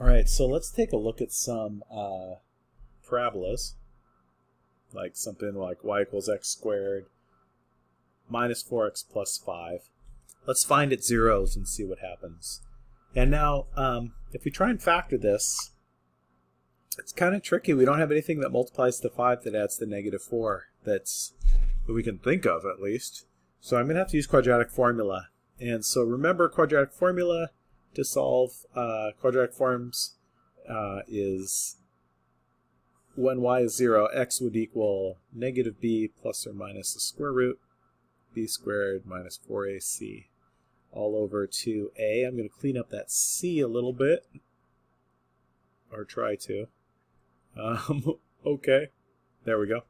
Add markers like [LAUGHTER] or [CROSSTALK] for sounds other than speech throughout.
All right, so let's take a look at some uh, parabolas, like something like y equals x squared minus 4x plus 5. Let's find its zeros and see what happens. And now, um, if we try and factor this, it's kind of tricky. We don't have anything that multiplies to 5 that adds to negative 4 that's that we can think of, at least. So I'm going to have to use quadratic formula. And so remember quadratic formula, to solve uh, quadratic forms uh, is when y is 0, x would equal negative b plus or minus the square root b squared minus 4ac all over 2a. I'm going to clean up that c a little bit, or try to. Um, [LAUGHS] okay, there we go.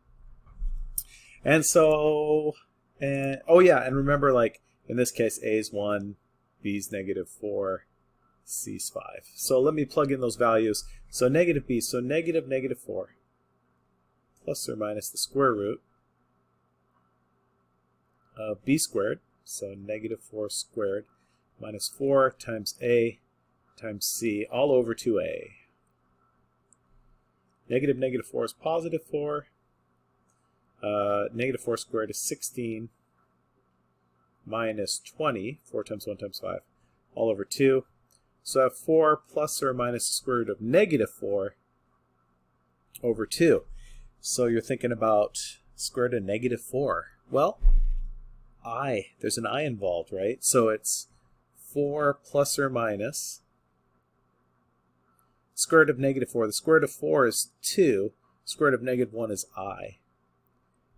And so, and oh yeah, and remember like in this case a is 1, b is negative 4, C's 5. So let me plug in those values. So negative b, so negative negative 4 plus or minus the square root of b squared, so negative 4 squared, minus 4 times a times c, all over 2a. Negative negative 4 is positive 4. Uh, negative 4 squared is 16 minus 20, 4 times 1 times 5, all over 2. So I have 4 plus or minus the square root of negative 4 over 2. So you're thinking about square root of negative 4. Well, i, there's an i involved, right? So it's 4 plus or minus square root of negative 4. The square root of 4 is 2. Square root of negative 1 is i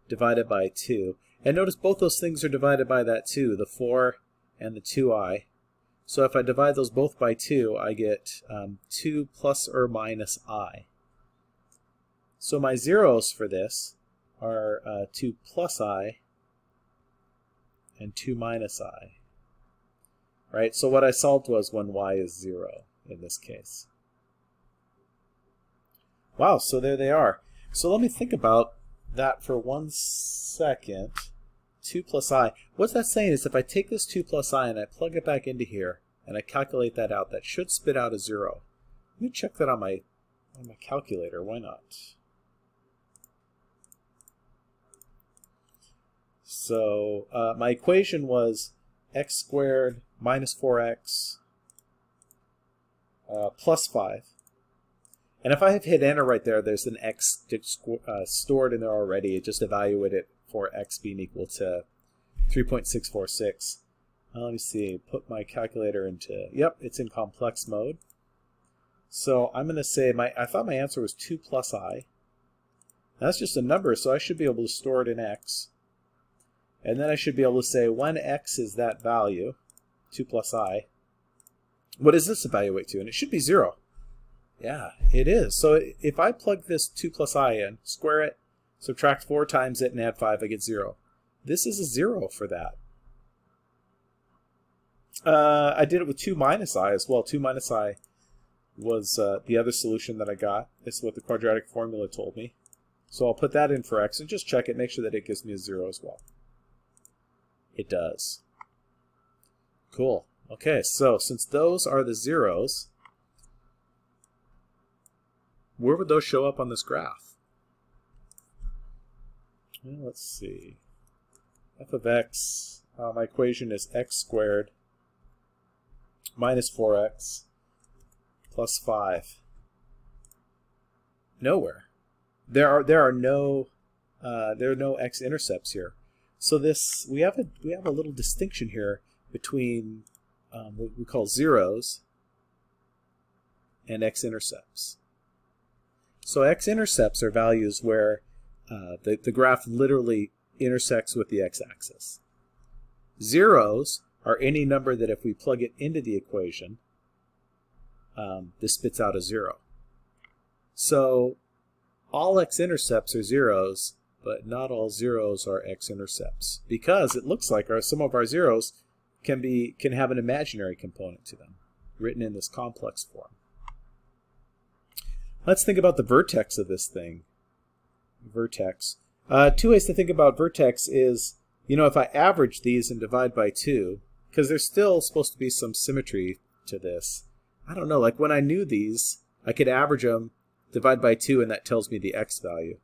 divided by 2. And notice both those things are divided by that 2, the 4 and the 2i. So if I divide those both by 2, I get um, 2 plus or minus i. So my zeros for this are uh, 2 plus i and 2 minus i. Right? So what I solved was when y is 0 in this case. Wow, so there they are. So let me think about that for one second. 2 plus i. What's that saying is if I take this 2 plus i and I plug it back into here, and I calculate that out, that should spit out a 0. Let me check that on my, on my calculator. Why not? So uh, my equation was x squared minus 4x uh, plus 5. And if I have hit enter right there, there's an x uh, stored in there already. It just evaluated for x being equal to 3.646. Uh, let me see, put my calculator into, yep, it's in complex mode. So I'm going to say, my I thought my answer was 2 plus i. That's just a number, so I should be able to store it in x. And then I should be able to say when x is that value, 2 plus i, what does this evaluate to? And it should be 0. Yeah, it is. So if I plug this 2 plus i in, square it, subtract 4 times it, and add 5, I get 0. This is a 0 for that. Uh, I did it with 2 minus i as well. 2 minus i was uh, the other solution that I got. Is what the quadratic formula told me. So I'll put that in for x and just check it, make sure that it gives me a 0 as well. It does. Cool. Okay, so since those are the zeros, where would those show up on this graph? Well, let's see. f of x, uh, my equation is x squared minus 4x plus 5. Nowhere. There are there are no uh, there are no x-intercepts here. So this we have a we have a little distinction here between um, what we call zeros and x-intercepts. So x-intercepts are values where uh, the, the graph literally intersects with the x-axis. Zeros are any number that if we plug it into the equation, um, this spits out a zero. So all x-intercepts are zeros, but not all zeros are x-intercepts because it looks like our, some of our zeros can be can have an imaginary component to them, written in this complex form. Let's think about the vertex of this thing. Vertex. Uh, two ways to think about vertex is, you know, if I average these and divide by 2, because there's still supposed to be some symmetry to this. I don't know, like when I knew these, I could average them, divide by 2, and that tells me the x value.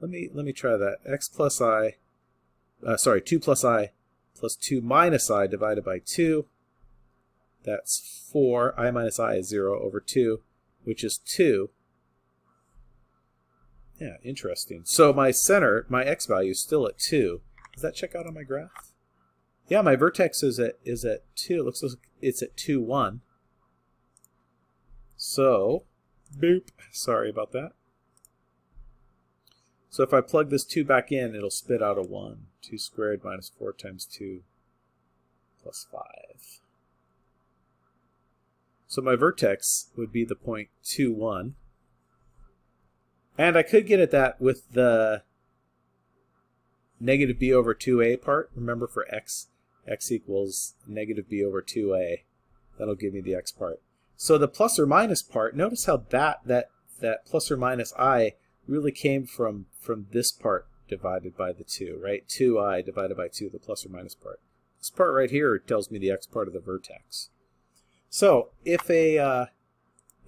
Let me let me try that. x plus i, uh, sorry, 2 plus i plus 2 minus i divided by 2. That's 4. i minus i is 0 over 2, which is 2. Yeah, interesting. So my center, my x value is still at 2. Does that check out on my graph? Yeah, my vertex is at is at 2. It looks like it's at 2, 1. So, boop. Sorry about that. So if I plug this 2 back in, it'll spit out a 1. 2 squared minus 4 times 2 plus 5. So my vertex would be the point 2, 1. And I could get at that with the negative b over 2a part. Remember for x, x equals negative b over 2a. That'll give me the x part. So the plus or minus part, notice how that, that, that plus or minus i really came from, from this part divided by the 2, right? 2i divided by 2, the plus or minus part. This part right here tells me the x part of the vertex. So if a, uh,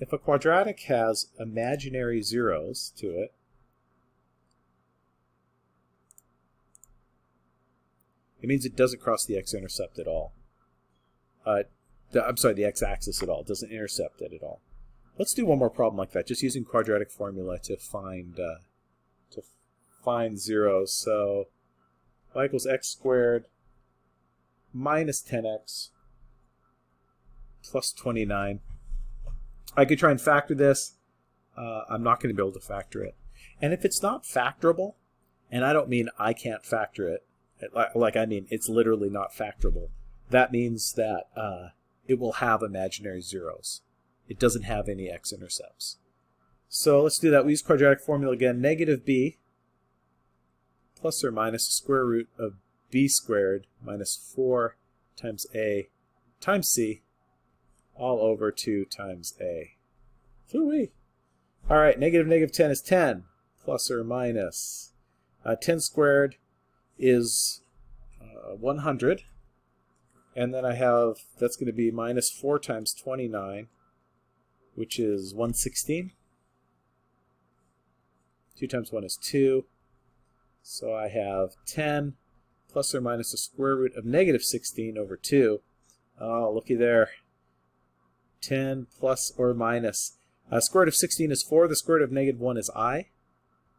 if a quadratic has imaginary zeros to it, it means it doesn't cross the x-intercept at all. Uh, the, I'm sorry, the x-axis at all. It doesn't intercept it at all. Let's do one more problem like that, just using quadratic formula to find uh, to find zeros. So y equals x squared minus 10x plus 29. I could try and factor this. Uh, I'm not going to be able to factor it. And if it's not factorable, and I don't mean I can't factor it, like I mean it's literally not factorable, that means that uh, it will have imaginary zeros. It doesn't have any x-intercepts. So let's do that. We use quadratic formula again. Negative b plus or minus the square root of b squared minus 4 times a times c all over 2 times a. All right, negative negative 10 is 10, plus or minus. Uh, 10 squared is uh, 100. And then I have, that's going to be minus 4 times 29, which is 116. 2 times 1 is 2. So I have 10 plus or minus the square root of negative 16 over 2. Oh, looky there. 10 plus or minus. Uh, square root of 16 is 4. The square root of negative 1 is i.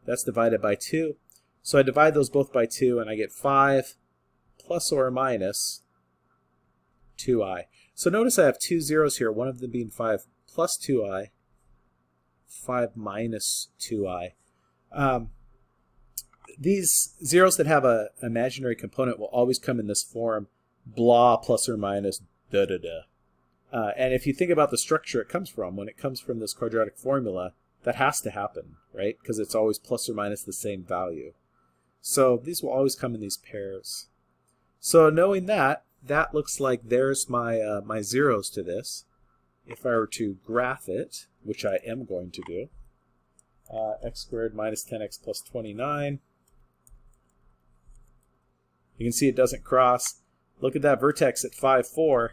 That's divided by 2. So I divide those both by 2, and I get 5 plus or minus 2i. So notice I have two zeros here, one of them being 5 plus 2i, 5 minus 2i. Um, these zeros that have an imaginary component will always come in this form, blah plus or minus da da da. Uh, and if you think about the structure it comes from, when it comes from this quadratic formula, that has to happen, right? Because it's always plus or minus the same value. So these will always come in these pairs. So knowing that, that looks like there's my, uh, my zeros to this. If I were to graph it, which I am going to do, uh, x squared minus 10x plus 29. You can see it doesn't cross. Look at that vertex at 5, 4.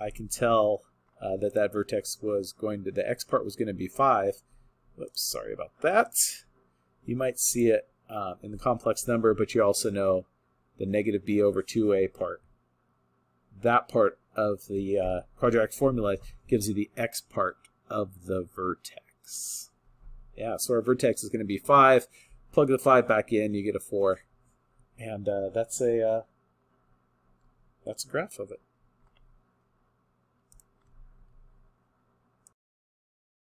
I can tell uh, that that vertex was going to, the x part was going to be 5. Whoops, sorry about that. You might see it uh, in the complex number, but you also know the negative b over 2a part. That part of the uh, quadratic formula gives you the x part of the vertex. Yeah, so our vertex is going to be 5. Plug the 5 back in, you get a 4. And uh, that's a uh, that's a graph of it.